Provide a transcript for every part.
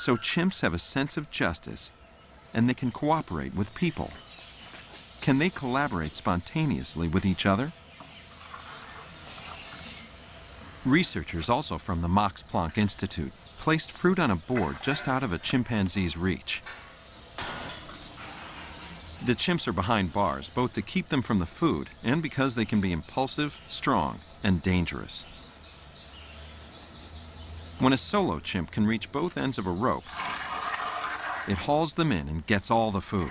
So chimps have a sense of justice and they can cooperate with people. Can they collaborate spontaneously with each other? Researchers also from the Max Planck Institute placed fruit on a board just out of a chimpanzee's reach. The chimps are behind bars, both to keep them from the food and because they can be impulsive, strong, and dangerous. When a solo chimp can reach both ends of a rope, it hauls them in and gets all the food.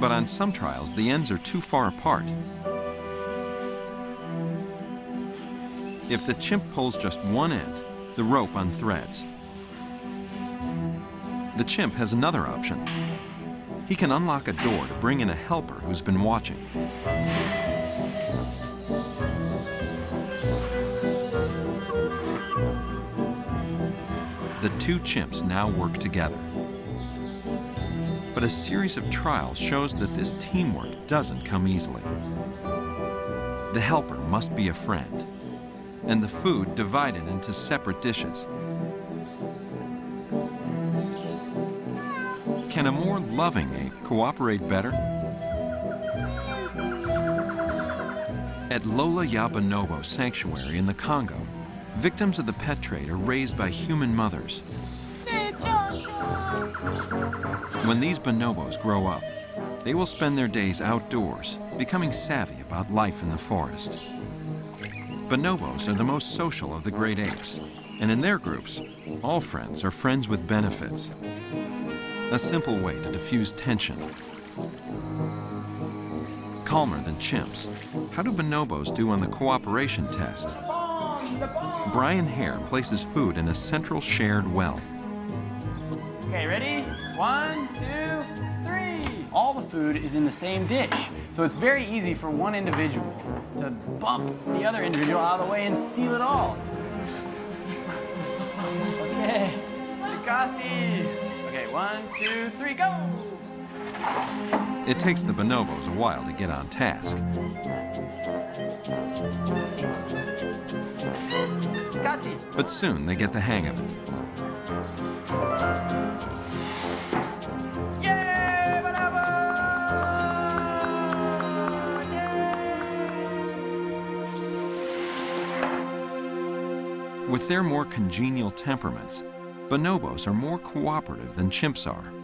But on some trials, the ends are too far apart. If the chimp pulls just one end, the rope unthreads. The chimp has another option. He can unlock a door to bring in a helper who's been watching. The two chimps now work together. But a series of trials shows that this teamwork doesn't come easily. The helper must be a friend, and the food divided into separate dishes. Can a more loving ape cooperate better? At Lola ya Bonobo Sanctuary in the Congo, victims of the pet trade are raised by human mothers. When these bonobos grow up, they will spend their days outdoors, becoming savvy about life in the forest. Bonobos are the most social of the great apes, and in their groups, all friends are friends with benefits. A simple way to diffuse tension. Calmer than chimps, how do bonobos do on the cooperation test? Brian Hare places food in a central shared well. Okay, ready? One, two, three. All the food is in the same dish. So it's very easy for one individual to bump the other individual out of the way and steal it all. Okay, Nikasi. Okay, one, two, three, go! It takes the bonobos a while to get on task. But soon they get the hang of it. With their more congenial temperaments, bonobos are more cooperative than chimps are.